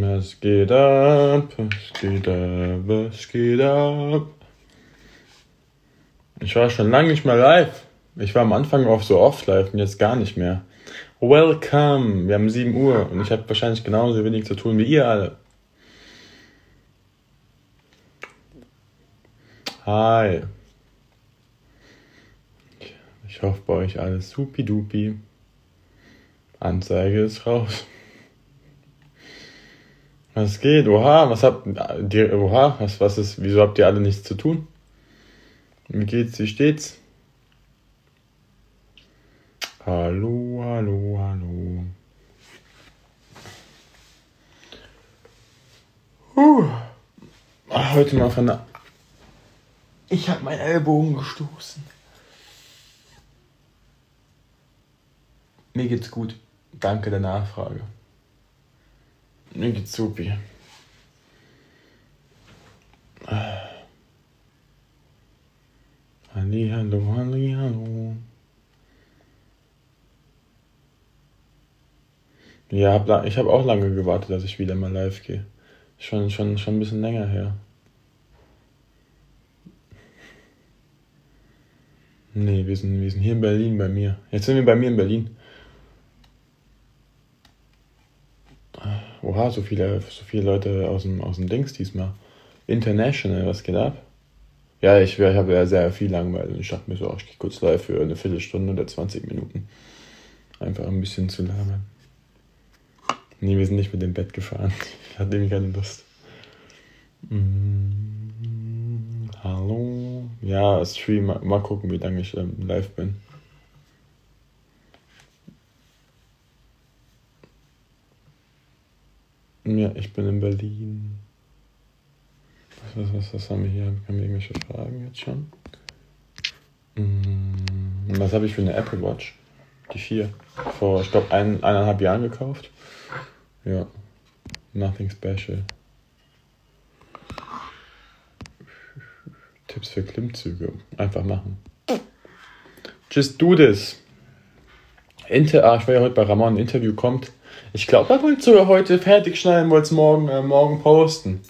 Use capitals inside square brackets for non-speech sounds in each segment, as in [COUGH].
Was geht ab? Was geht ab? Was geht ab? Ich war schon lange nicht mehr live. Ich war am Anfang auch so oft live und jetzt gar nicht mehr. Welcome! Wir haben 7 Uhr und ich habe wahrscheinlich genauso wenig zu tun wie ihr alle. Hi. Ich hoffe bei euch alles supi-dupi. Anzeige ist raus. Was geht? Oha, was habt ihr? Oha, was, was ist? Wieso habt ihr alle nichts zu tun? Wie geht's? Wie steht's? Hallo, hallo, hallo. Huh. Ach, heute mal von der. Ich hab meinen Ellbogen gestoßen. Mir geht's gut. Danke der Nachfrage. Mir geht's supi. Halli, hallo, halli, hallo. Ja, ich habe auch lange gewartet, dass ich wieder mal live gehe. Schon, schon, schon ein bisschen länger her. Nee, wir sind, wir sind hier in Berlin bei mir. Jetzt sind wir bei mir in Berlin. Oha, so viele, so viele Leute aus dem, aus dem Dings diesmal. International, was geht ab? Ja, ich, ich habe ja sehr viel Langweile. Ich dachte mir so, ich gehe kurz live für eine Viertelstunde oder 20 Minuten. Einfach ein bisschen zu labern. Nee, wir sind nicht mit dem Bett gefahren. Ich hatte irgendwie keine Lust. Mm, hallo? Ja, Stream. Mal, mal gucken, wie lange ich ähm, live bin. Ja, ich bin in Berlin. Was, was, was haben wir hier? Haben wir irgendwelche Fragen jetzt schon? Mm, was habe ich für eine Apple Watch? Die 4. Vor, ich glaube, ein, eineinhalb Jahren gekauft. Ja. Nothing special. Tipps für Klimmzüge. Einfach machen. Just do this. Inter ah, ich war ja heute bei Ramon, ein Interview kommt. Ich glaube, er wollte sogar heute fertig schneiden, wollte es morgen, äh, morgen posten.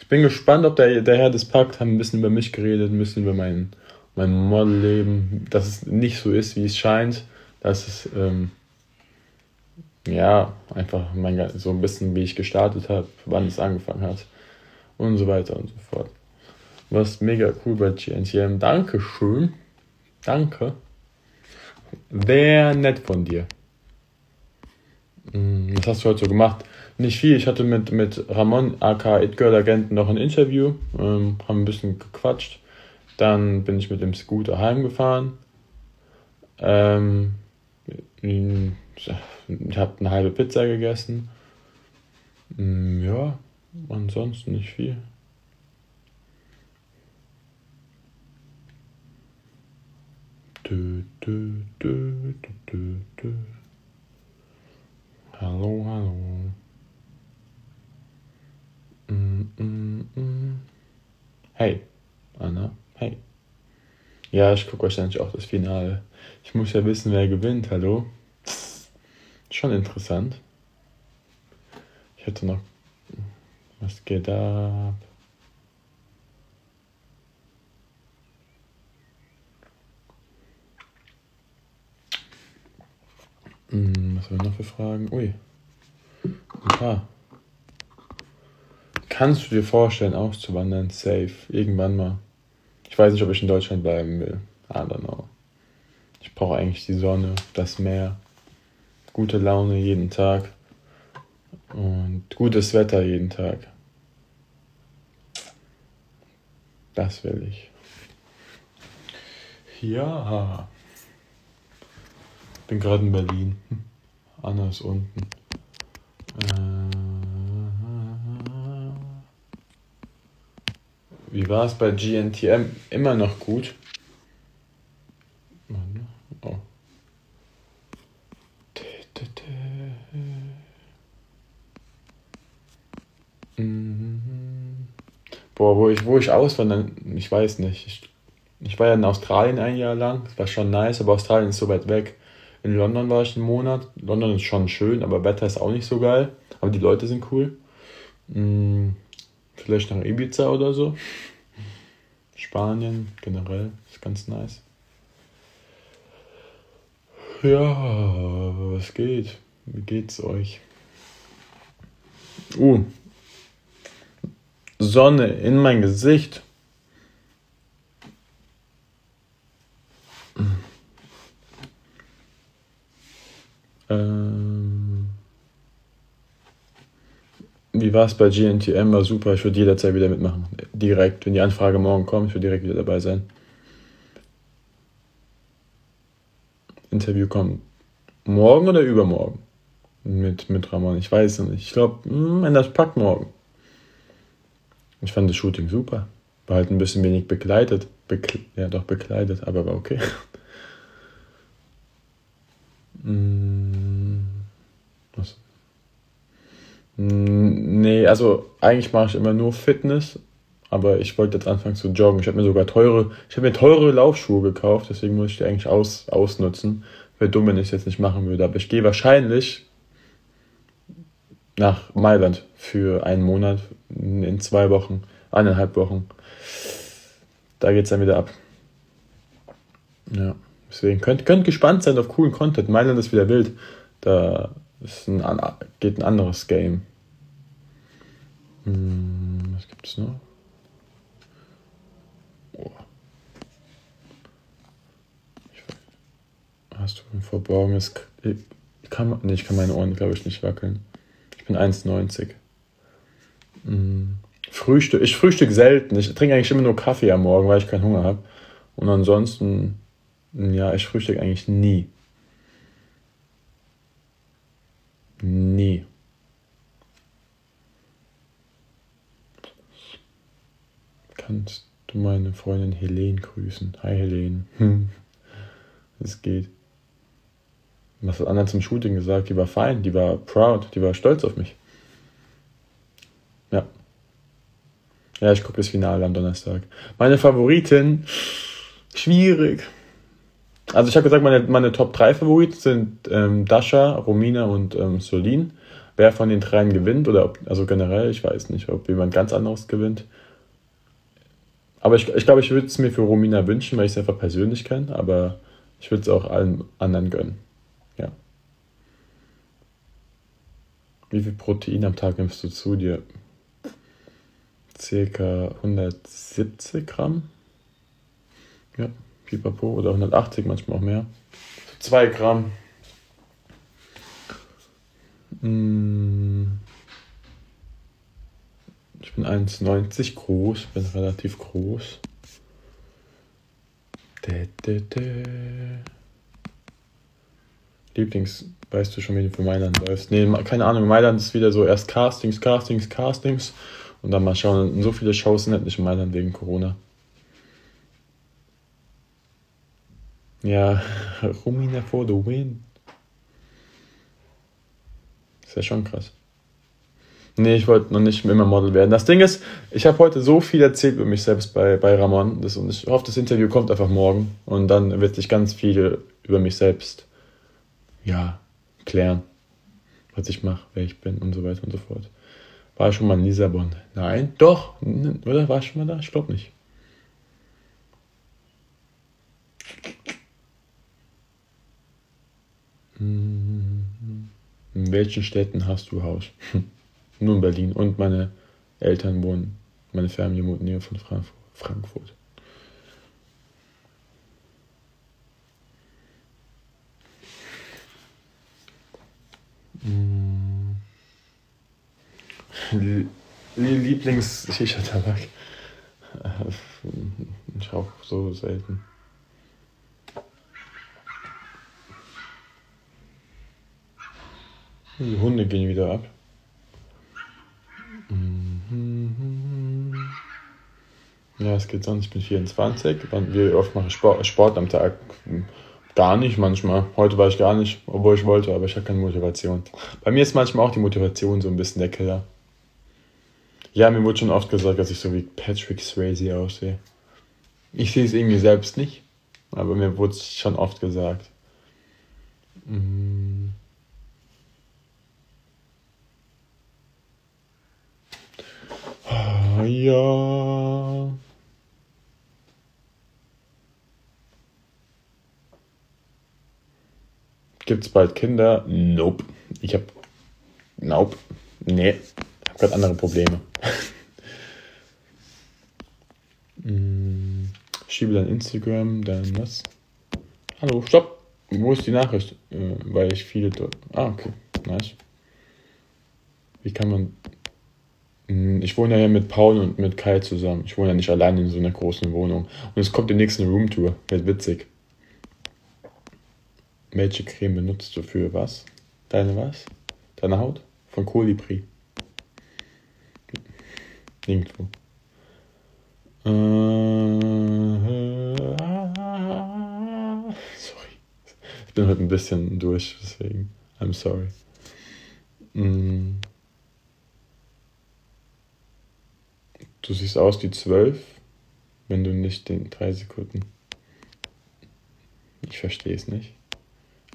Ich bin gespannt, ob der, der Herr das packt. Haben ein bisschen über mich geredet, ein bisschen über mein, mein Modelleben. Dass es nicht so ist, wie es scheint. Dass es, ähm, ja, einfach mein, so ein bisschen, wie ich gestartet habe, wann es angefangen hat. Und so weiter und so fort. Was mega cool bei GNTM. Dankeschön. Danke. Sehr nett von dir. Was hast du heute so gemacht? Nicht viel. Ich hatte mit, mit Ramon, aka It Girl Agenten, noch ein Interview. Ähm, haben ein bisschen gequatscht. Dann bin ich mit dem Scooter heimgefahren. Ähm, ich habe eine halbe Pizza gegessen. Hm, ja, ansonsten nicht viel. Du, du, du. Hallo, hallo. Mm, mm, mm. Hey, Anna, hey. Ja, ich gucke wahrscheinlich auch das Finale. Ich muss ja wissen, wer gewinnt, hallo. Schon interessant. Ich hätte noch. Was geht ab? Hm, was haben wir noch für Fragen? Ui. Ein paar. Kannst du dir vorstellen, auszuwandern? Safe. Irgendwann mal. Ich weiß nicht, ob ich in Deutschland bleiben will. I don't know. Ich brauche eigentlich die Sonne, das Meer, gute Laune jeden Tag und gutes Wetter jeden Tag. Das will ich. Ja bin gerade in Berlin. Anna ist unten. Äh, wie war es bei GNTM? Immer noch gut. Oh. Boah, wo ich, wo ich auswandern, ich weiß nicht. Ich, ich war ja in Australien ein Jahr lang. Das war schon nice, aber Australien ist so weit weg. In London war ich einen Monat. London ist schon schön, aber Wetter ist auch nicht so geil. Aber die Leute sind cool. Hm, vielleicht nach Ibiza oder so. Spanien generell ist ganz nice. Ja, was geht? Wie geht's euch? Uh, Sonne in mein Gesicht. Ähm, wie war es bei GNTM? War super, ich würde jederzeit wieder mitmachen. Direkt, wenn die Anfrage morgen kommt, ich würde direkt wieder dabei sein. Interview kommt morgen oder übermorgen mit, mit Ramon. Ich weiß es nicht. Ich glaube, hm, wenn das packt morgen. Ich fand das Shooting super. War halt ein bisschen wenig begleitet. Bekle ja, doch begleitet, aber war okay. [LAUGHS] Hm, was? Hm, nee, also eigentlich mache ich immer nur Fitness, aber ich wollte jetzt anfangen zu joggen. Ich habe mir sogar teure, ich habe mir teure Laufschuhe gekauft, deswegen muss ich die eigentlich aus, ausnutzen. Wäre dumm, wenn ich es jetzt nicht machen würde. Aber ich gehe wahrscheinlich nach Mailand für einen Monat, in zwei Wochen, eineinhalb Wochen. Da geht es dann wieder ab. Ja, deswegen könnt, könnt gespannt sein auf coolen Content. Mailand ist wieder wild. Da ist ein, geht ein anderes Game. Hm, was gibt es noch? Oh. Hast du ein verborgenes. Ich kann, nee, ich kann meine Ohren, glaube ich, nicht wackeln. Ich bin 1,90. Hm. Frühstück. Ich frühstück selten. Ich trinke eigentlich immer nur Kaffee am Morgen, weil ich keinen Hunger habe. Und ansonsten, ja, ich frühstück eigentlich nie. Nie. Kannst du meine Freundin Helene grüßen? Hi Helene. Es geht. Was hat Anna zum Shooting gesagt? Die war fein, die war proud, die war stolz auf mich. Ja. Ja, ich gucke das Finale am Donnerstag. Meine Favoriten, schwierig. Also ich habe gesagt, meine, meine Top 3 Favoriten sind ähm, Dasha, Romina und ähm, Solin. Wer von den dreien gewinnt, oder ob, also generell, ich weiß nicht, ob jemand ganz anderes gewinnt. Aber ich, ich glaube, ich würde es mir für Romina wünschen, weil ich es einfach persönlich kenne, aber ich würde es auch allen anderen gönnen. Ja. Wie viel Protein am Tag nimmst du zu dir? Circa 170 Gramm. Ja, pipapo. Oder 180, manchmal auch mehr. 2 Gramm. Hm. Ich bin 1,90 groß, bin relativ groß. Dä, dä, dä. Lieblings, weißt du schon, wie du für Mailand läufst? Nee, keine Ahnung, Mailand ist wieder so erst Castings, Castings, Castings und dann mal schauen. So viele Shows sind halt nicht in Mailand wegen Corona. Ja, Romina for the win. Ist ja schon krass. Nee, ich wollte noch nicht immer Model werden. Das Ding ist, ich habe heute so viel erzählt über mich selbst bei, bei Ramon. Das, und ich hoffe, das Interview kommt einfach morgen. Und dann wird sich ganz viel über mich selbst ja, klären, was ich mache, wer ich bin und so weiter und so fort. War ich schon mal in Lissabon? Nein, doch, oder war ich schon mal da? Ich glaube nicht. In welchen Städten hast du Haus? [LAUGHS] Nur in Berlin. Und meine Eltern wohnen, meine Familie wohnt näher von Frankfurt. Hm. Lieblings-Shisha-Tabak. [LAUGHS] Ich rauche so selten. Die Hunde gehen wieder ab. Ja, es geht sonst. Ich bin 24. Wie oft mache ich Sport, Sport am Tag? Gar nicht manchmal. Heute war ich gar nicht, obwohl ich wollte, aber ich habe keine Motivation. Bei mir ist manchmal auch die Motivation so ein bisschen der Killer. Ja, mir wurde schon oft gesagt, dass ich so wie Patrick Swayze aussehe. Ich sehe es irgendwie selbst nicht, aber mir wurde es schon oft gesagt. Mm. Ja. Gibt's bald Kinder? Nope. Ich hab. Nope. Nee. Ich hab grad andere Probleme. Hm, [LAUGHS] Schiebe dann Instagram, dann was? Hallo, stopp! Wo ist die Nachricht? Äh, weil ich viele dort. Ah, okay. Nice. Wie kann man. Hm, ich wohne ja mit Paul und mit Kai zusammen. Ich wohne ja nicht allein in so einer großen Wohnung. Und es kommt demnächst eine Roomtour. Wird witzig. Welche Creme benutzt du für was? Deine was? Deine Haut? Von Kolibri. Nirgendwo. Äh, [LAUGHS] sorry. Ich bin heute ein bisschen durch, deswegen. I'm sorry. Mm. Du siehst aus wie zwölf, wenn du nicht den drei Sekunden. Ich verstehe es nicht.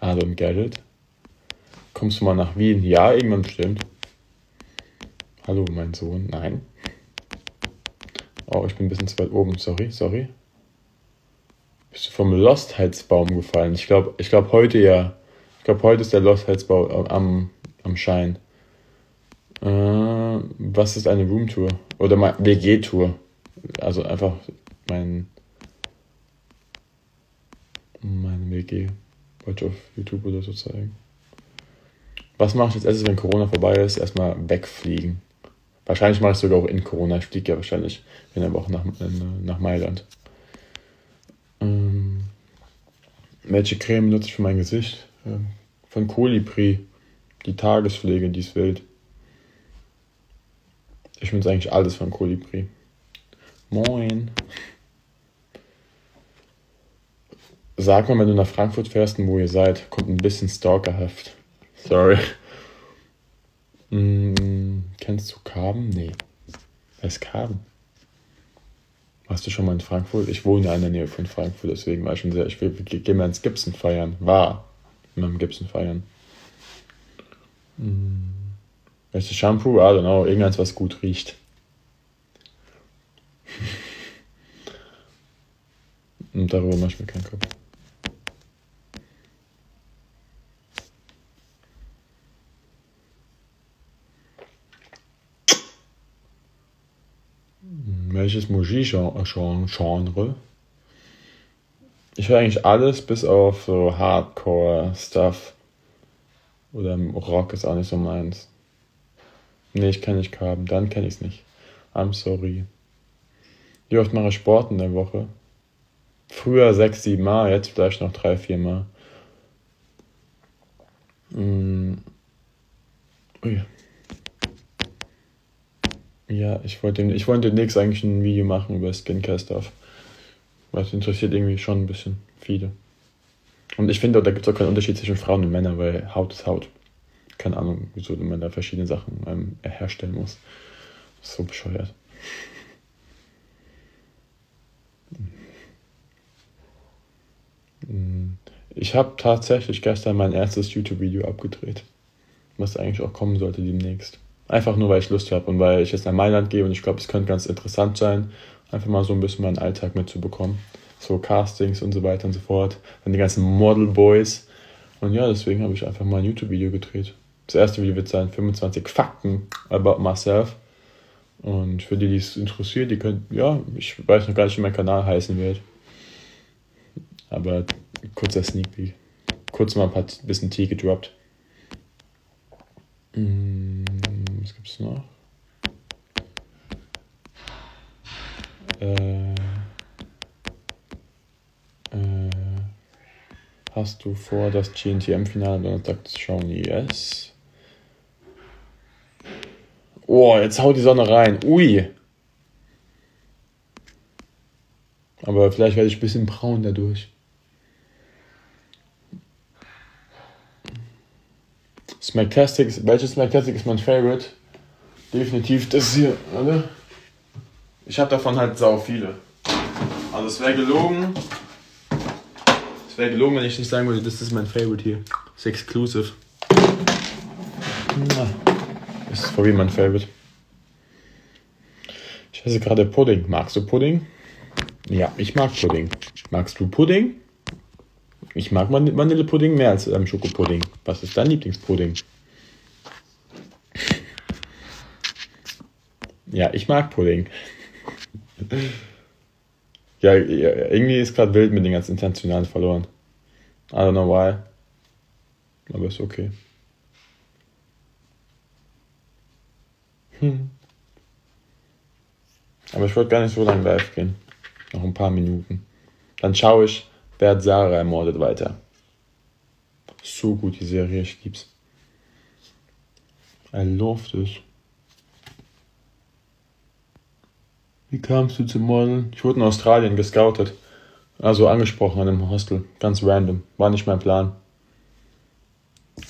Adam Garrett. Kommst du mal nach Wien? Ja, irgendwann bestimmt. Hallo, mein Sohn. Nein. Oh, ich bin ein bisschen zu weit oben. Sorry, sorry. Bist du vom Lostheitsbaum gefallen? Ich glaube ich glaub heute ja. Ich glaube, heute ist der Lostheitsbaum am, am Schein. Äh, was ist eine Roomtour? Oder WG-Tour? Also einfach mein. Meine WG. Wollte auf YouTube oder so zeigen. Was mache ich jetzt erstes, wenn Corona vorbei ist? Erstmal wegfliegen. Wahrscheinlich mache ich sogar auch in Corona. Ich fliege ja wahrscheinlich in der Woche nach, nach Mailand. Ähm, welche Creme nutze ich für mein Gesicht? Ähm, von Colibri. Die Tagespflege, die ist wild. Ich benutze eigentlich alles von Colibri. Moin. Sag mal, wenn du nach Frankfurt fährst und wo ihr seid, kommt ein bisschen stalkerhaft. Sorry. Hm, kennst du Karben? Nee. Wer ist Karben? Warst du schon mal in Frankfurt? Ich wohne in der Nähe von Frankfurt, deswegen war ich schon sehr. Ich will, gehe mal ins Gibson feiern. War in meinem Gibson feiern. Hm. Welches Shampoo? I don't know. Irgendeins, was gut riecht. [LAUGHS] Und darüber mache ich mir keinen Kopf. welches Musikgenre? Ich höre eigentlich alles bis auf so Hardcore-Stuff. Oder Rock ist auch nicht so meins. Nee, ich kann nicht haben. Dann kenne ich es nicht. I'm sorry. Wie oft mache ich Sport in der Woche? Früher sechs, sieben Mal, jetzt vielleicht noch drei, vier Mal. Mm. Ui. Ja, ich wollte, ich wollte demnächst eigentlich ein Video machen über Skincare-Stuff. Was interessiert irgendwie schon ein bisschen viele. Und ich finde, da gibt es auch keinen Unterschied zwischen Frauen und Männern, weil Haut ist Haut. Keine Ahnung, wieso man da verschiedene Sachen ähm, herstellen muss. So bescheuert. Ich habe tatsächlich gestern mein erstes YouTube-Video abgedreht. Was eigentlich auch kommen sollte demnächst. Einfach nur, weil ich Lust habe und weil ich jetzt nach Mailand gehe und ich glaube, es könnte ganz interessant sein, einfach mal so ein bisschen meinen Alltag mitzubekommen. So Castings und so weiter und so fort. Dann die ganzen Model Boys. Und ja, deswegen habe ich einfach mal ein YouTube-Video gedreht. Das erste Video wird sein 25 Fakten about myself. Und für die, die es interessiert, die können, ja, ich weiß noch gar nicht, wie mein Kanal heißen wird. Aber kurzer Sneak Peek. Kurz mal ein paar bisschen Tee gedroppt. Mm, was gibt's noch? Äh, äh, hast du vor, das GNTM-Finale am Donnerstag zu schauen? Yes. Oh, jetzt haut die Sonne rein. Ui. Aber vielleicht werde ich ein bisschen braun dadurch. Smacktastic, welches Smacktastic ist mein Favorite? Definitiv das hier, oder? Ich habe davon halt sau viele. Also es wäre gelogen. Es wäre gelogen, wenn ich nicht sagen würde, das ist mein Favorite hier. Das ist exclusive. Das ist vorwie mein Favorite. Ich esse gerade Pudding. Magst du Pudding? Ja, ich mag Pudding. Magst du Pudding? Ich mag Vanillepudding mehr als ähm, Schokopudding. Was ist dein Lieblingspudding? Ja, ich mag Pudding. [LAUGHS] ja, irgendwie ist gerade wild mit den ganzen Internationalen verloren. I don't know why. Aber ist okay. Hm. Aber ich wollte gar nicht so lange live gehen. Noch ein paar Minuten. Dann schaue ich, wer hat Sarah ermordet weiter. So gut die Serie, ich lieb's. I love this. Wie kamst du zum Modeln? Ich wurde in Australien gescoutet. Also angesprochen an einem Hostel. Ganz random. War nicht mein Plan.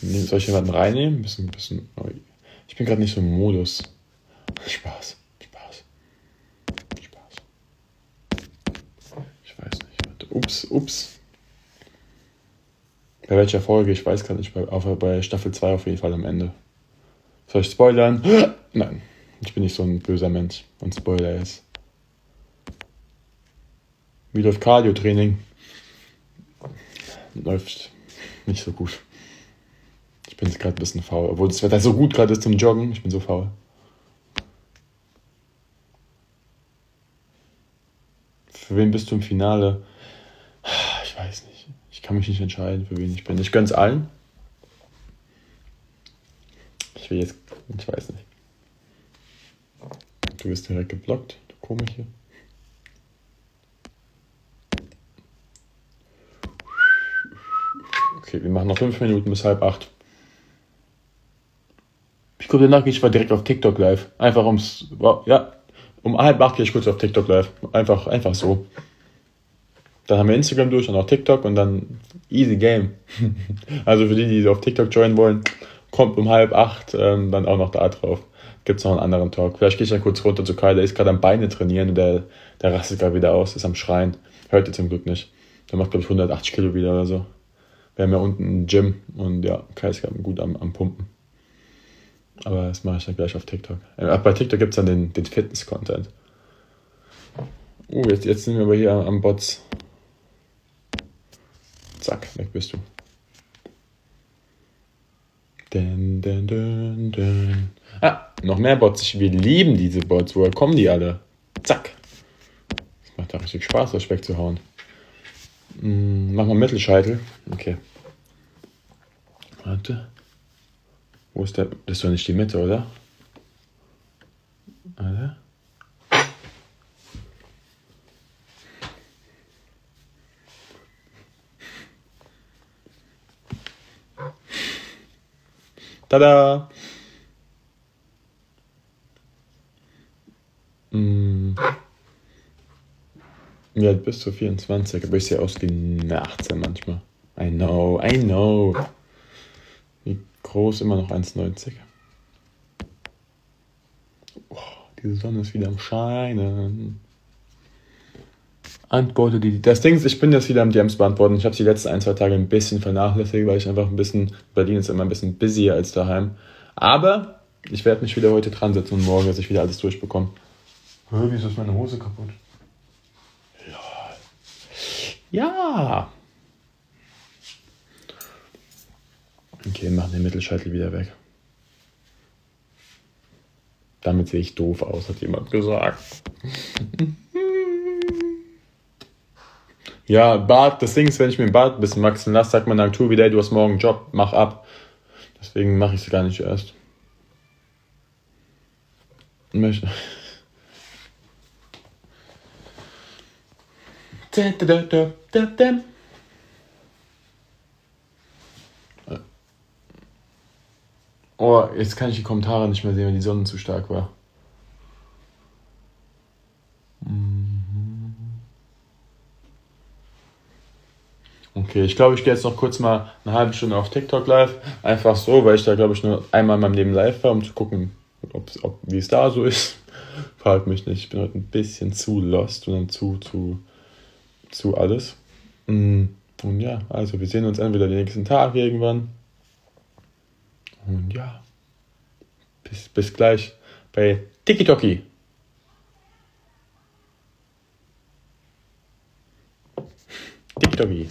Soll ich jemanden reinnehmen? Bisschen, bisschen. Ich bin gerade nicht so im Modus. Spaß. Spaß. Spaß. Ich weiß nicht. Warte. Ups, ups. Bei welcher Folge? Ich weiß gar nicht. Bei, auf, bei Staffel 2 auf jeden Fall am Ende. Soll ich spoilern? [GASPS] Nein. Ich bin nicht so ein böser Mensch und Spoiler ist. Wie läuft Cardio-Training? Läuft nicht so gut. Ich bin gerade ein bisschen faul. Obwohl das Wetter so gut gerade ist zum Joggen. Ich bin so faul. Für wen bist du im Finale? Ich weiß nicht. Ich kann mich nicht entscheiden, für wen ich bin. Ich gönn's allen. Ich will jetzt. Ich weiß nicht. Du wirst direkt geblockt, du komische. Okay, wir machen noch fünf Minuten bis halb acht. Ich gucke danach, ich war direkt auf TikTok live. Einfach ums, ja, um halb acht gehe ich kurz auf TikTok live. Einfach, einfach so. Dann haben wir Instagram durch und auch TikTok und dann easy game. [LAUGHS] also für die, die auf TikTok joinen wollen, kommt um halb acht ähm, dann auch noch da drauf. Gibt es noch einen anderen Talk. Vielleicht gehe ich dann kurz runter zu Kai, der ist gerade am Beine trainieren und der, der rastet gerade wieder aus, ist am Schreien. Hört ihr zum Glück nicht. Der macht, glaube ich, 180 Kilo wieder oder so. Wir haben ja unten ein Gym und ja, Kai ist gerade gut am, am Pumpen. Aber das mache ich dann gleich auf TikTok. Äh, bei TikTok gibt es dann den, den Fitness-Content. Uh, jetzt, jetzt sind wir aber hier am Bots. Zack, weg bist du. Dun, dun, dun, dun. Ah, noch mehr Bots. Wir lieben diese Bots. Woher kommen die alle? Zack. Das macht doch richtig Spaß, das Speck zu hauen. Hm, mach mal Mittelscheitel. Okay. Warte. Wo ist der? Das ist doch nicht die Mitte, oder? Warte. Tada! Hm. Ja, bis zu 24, aber ich sehe aus wie 18 manchmal. I know, I know. Groß immer noch 1,90. Oh, die Sonne ist wieder am Scheinen. Antworte die. Das Ding ist, ich bin jetzt wieder am DMs beantworten. Ich habe die letzten ein, zwei Tage ein bisschen vernachlässigt, weil ich einfach ein bisschen. Berlin ist immer ein bisschen busier als daheim. Aber ich werde mich wieder heute dran setzen und morgen, dass ich wieder alles durchbekomme. Wieso ist meine Hose kaputt? Ja. Okay, machen den Mittelscheitel wieder weg. Damit sehe ich doof aus, hat jemand gesagt. ja, Bart, das Ding ist, wenn ich mir den Bart ein bisschen wachsen lasse, sagt man dann, tu wieder, du hast morgen einen Job, mach ab. Deswegen mache ich es gar nicht erst. Möchte. Oh, jetzt kann ich die Kommentare nicht mehr sehen, weil die Sonne zu stark war. Mhm. Okay, ich glaube, ich gehe jetzt noch kurz mal eine halbe Stunde auf TikTok live. Einfach so, weil ich da, glaube ich, nur einmal in meinem Leben live war, um zu gucken, ob, wie es da so ist. [LAUGHS] Fragt mich nicht. Ich bin heute ein bisschen zu lost und dann zu, zu zu alles. Mm, und ja, also wir sehen uns entweder den nächsten Tag irgendwann. Und mhm. ja, bis, bis gleich bei TikiToki. TikiToki.